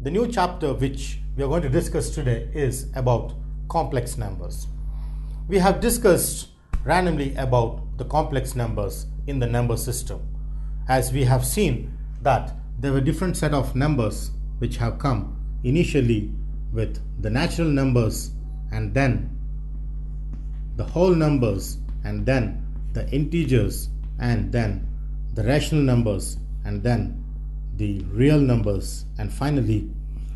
the new chapter which we are going to discuss today is about complex numbers. We have discussed randomly about the complex numbers in the number system as we have seen that there were different set of numbers which have come initially with the natural numbers and then the whole numbers and then the integers and then the rational numbers and then the real numbers and finally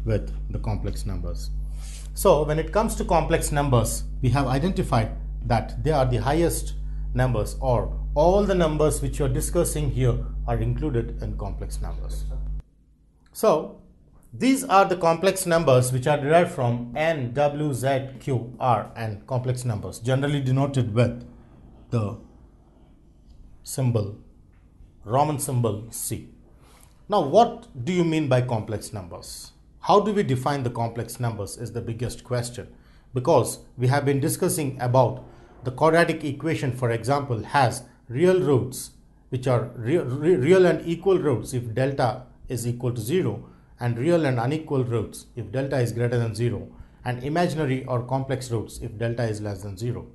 with the complex numbers. So when it comes to complex numbers, we have identified that they are the highest numbers or all the numbers which you are discussing here are included in complex numbers. So these are the complex numbers which are derived from n, w, z, q, r and complex numbers generally denoted with the symbol Roman symbol C. Now what do you mean by complex numbers? How do we define the complex numbers is the biggest question because we have been discussing about the quadratic equation for example has real roots which are real, and equal roots if delta is equal to 0 and real and unequal roots if delta is greater than 0 and imaginary or complex roots if delta is less than 0.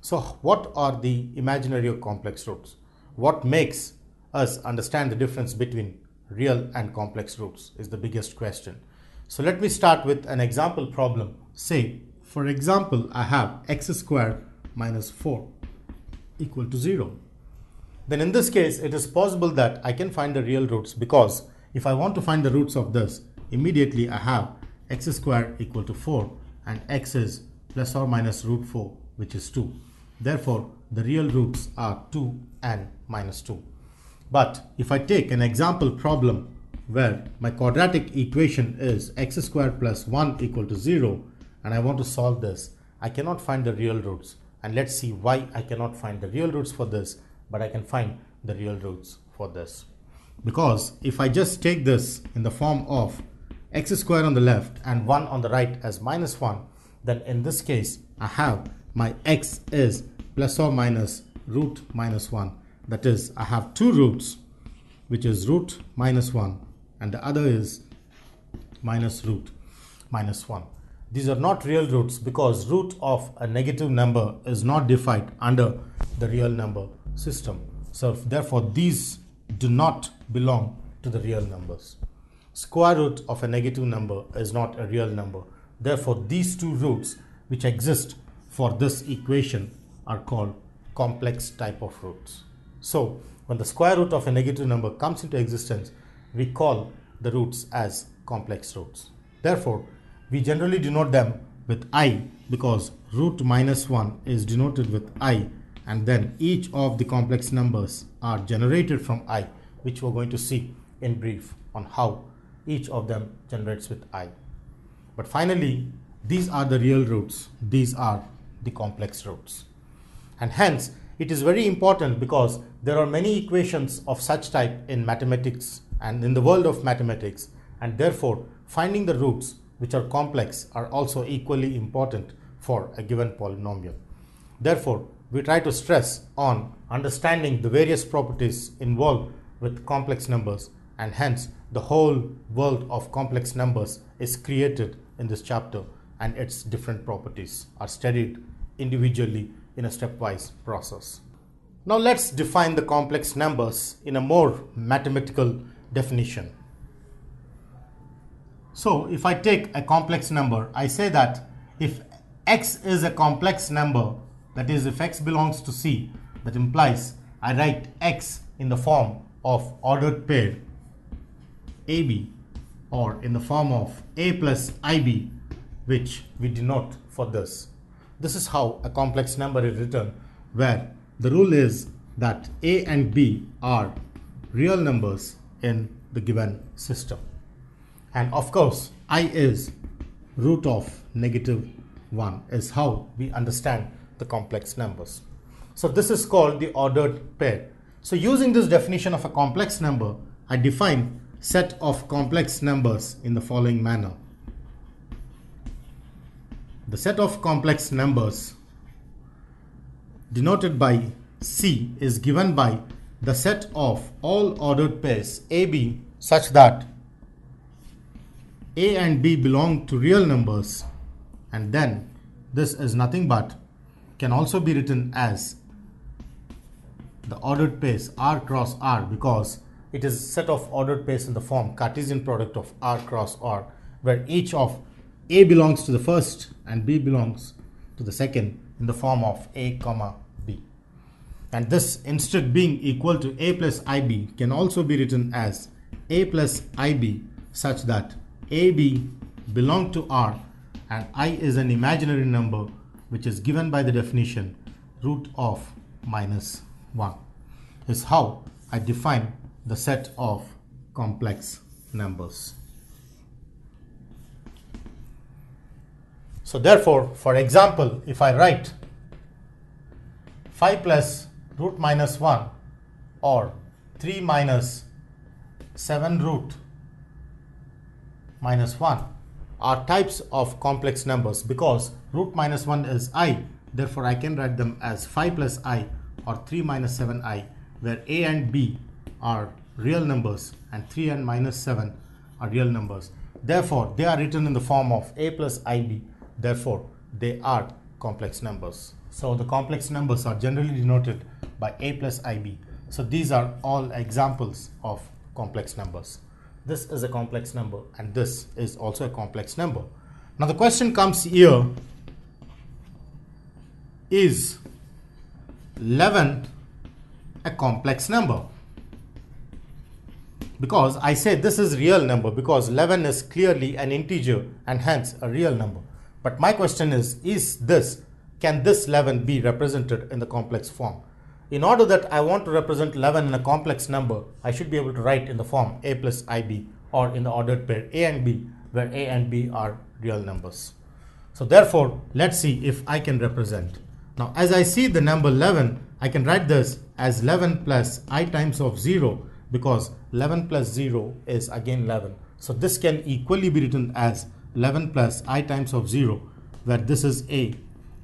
So what are the imaginary or complex roots? What makes us understand the difference between real and complex roots is the biggest question. So let me start with an example problem. Say, for example, I have x squared minus 4 equal to 0. Then in this case, it is possible that I can find the real roots because if I want to find the roots of this, immediately I have x squared equal to 4 and x is plus or minus root 4 which is 2. Therefore, the real roots are 2 and minus 2. But if I take an example problem where my quadratic equation is x squared plus 1 equal to 0 and I want to solve this, I cannot find the real roots. And let's see why I cannot find the real roots for this, but I can find the real roots for this. Because if I just take this in the form of x squared on the left and 1 on the right as minus 1 then in this case I have my x is plus or minus root minus 1 that is I have two roots which is root minus 1 and the other is minus root minus 1 these are not real roots because root of a negative number is not defined under the real number system so therefore these do not belong to the real numbers. Square root of a negative number is not a real number. Therefore, these two roots which exist for this equation are called complex type of roots. So, when the square root of a negative number comes into existence, we call the roots as complex roots. Therefore, we generally denote them with i because root minus 1 is denoted with i and then each of the complex numbers are generated from i which we're going to see in brief on how each of them generates with i. But finally, these are the real roots, these are the complex roots. And hence, it is very important because there are many equations of such type in mathematics and in the world of mathematics, and therefore, finding the roots which are complex are also equally important for a given polynomial. Therefore, we try to stress on understanding the various properties involved with complex numbers and hence the whole world of complex numbers is created in this chapter and its different properties are studied individually in a stepwise process. Now let's define the complex numbers in a more mathematical definition. So if I take a complex number, I say that if x is a complex number, that is if x belongs to C, that implies I write x in the form of ordered pair AB or in the form of A plus IB which we denote for this. This is how a complex number is written where the rule is that A and B are real numbers in the given system. And of course, I is root of negative 1 is how we understand the complex numbers. So this is called the ordered pair. So using this definition of a complex number, I define set of complex numbers in the following manner. The set of complex numbers denoted by C is given by the set of all ordered pairs AB such that a and b belong to real numbers and then this is nothing but can also be written as the ordered pair r cross r because it is a set of ordered pairs in the form Cartesian product of r cross r where each of a belongs to the first and b belongs to the second in the form of a comma and this instead being equal to a plus ib can also be written as a plus ib such that ab belong to r and i is an imaginary number which is given by the definition root of minus 1 is how I define the set of complex numbers. So therefore, for example, if I write 5 plus root minus 1 or 3 minus 7 root minus 1 are types of complex numbers because root minus 1 is i therefore I can write them as 5 plus i or 3 minus 7i where a and b are real numbers and 3 and minus 7 are real numbers. Therefore, they are written in the form of a plus ib. Therefore, they are complex numbers. So, the complex numbers are generally denoted by a plus ib. So, these are all examples of complex numbers. This is a complex number and this is also a complex number. Now, the question comes here is 11 a complex number? because I say this is real number because 11 is clearly an integer and hence a real number. But my question is, is this, can this 11 be represented in the complex form? In order that I want to represent 11 in a complex number, I should be able to write in the form a plus ib or in the ordered pair a and b where a and b are real numbers. So therefore, let's see if I can represent. Now as I see the number 11, I can write this as 11 plus i times of 0 because 11 plus 0 is again 11. So this can equally be written as 11 plus i times of 0 where this is a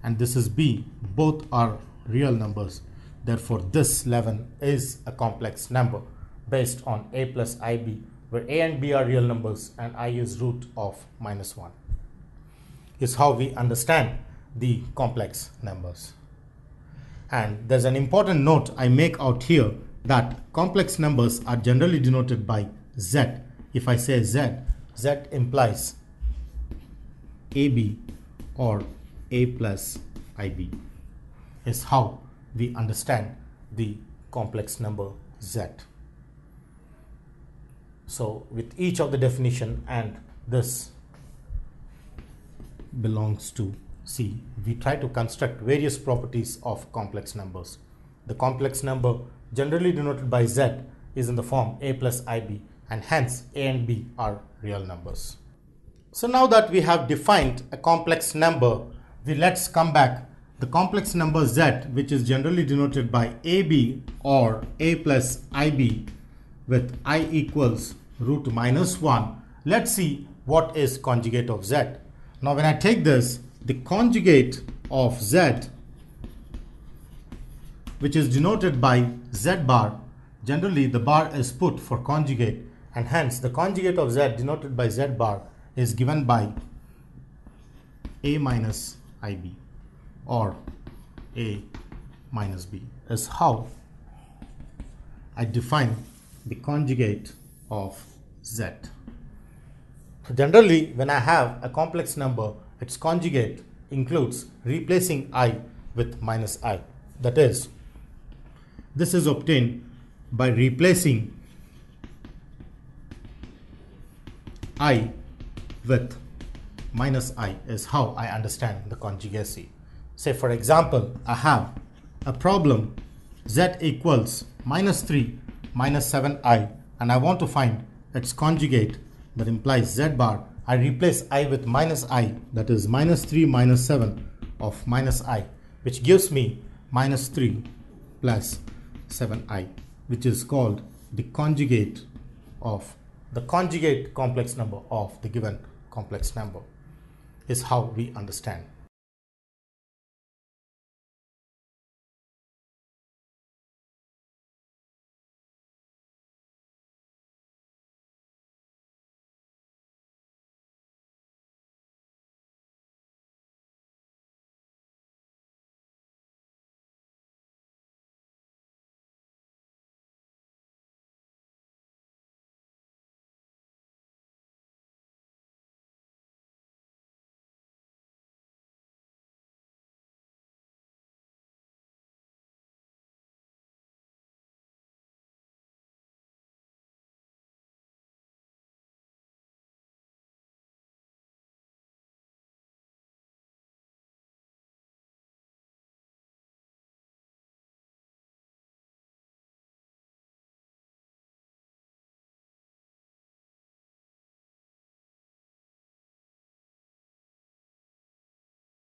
and this is b both are real numbers. Therefore this 11 is a complex number based on a plus ib where a and b are real numbers and i is root of minus 1 is how we understand the complex numbers. And there's an important note I make out here that complex numbers are generally denoted by Z. If I say Z, Z implies AB or A plus IB is how we understand the complex number Z. So with each of the definition and this belongs to C, we try to construct various properties of complex numbers. The complex number generally denoted by z is in the form a plus ib and hence a and b are real numbers. So now that we have defined a complex number, we let's come back. The complex number z which is generally denoted by ab or a plus ib with i equals root minus 1. Let's see what is conjugate of z. Now when I take this, the conjugate of z which is denoted by z bar. Generally, the bar is put for conjugate and hence the conjugate of z denoted by z bar is given by a minus ib or a minus b is how I define the conjugate of z. So generally, when I have a complex number, its conjugate includes replacing i with minus i. That is, this is obtained by replacing i with minus i is how I understand the conjugacy. Say for example, I have a problem z equals minus 3 minus 7i and I want to find its conjugate that implies z bar. I replace i with minus i that is minus 3 minus 7 of minus i which gives me minus 3 plus 7i which is called the conjugate of the conjugate complex number of the given complex number is how we understand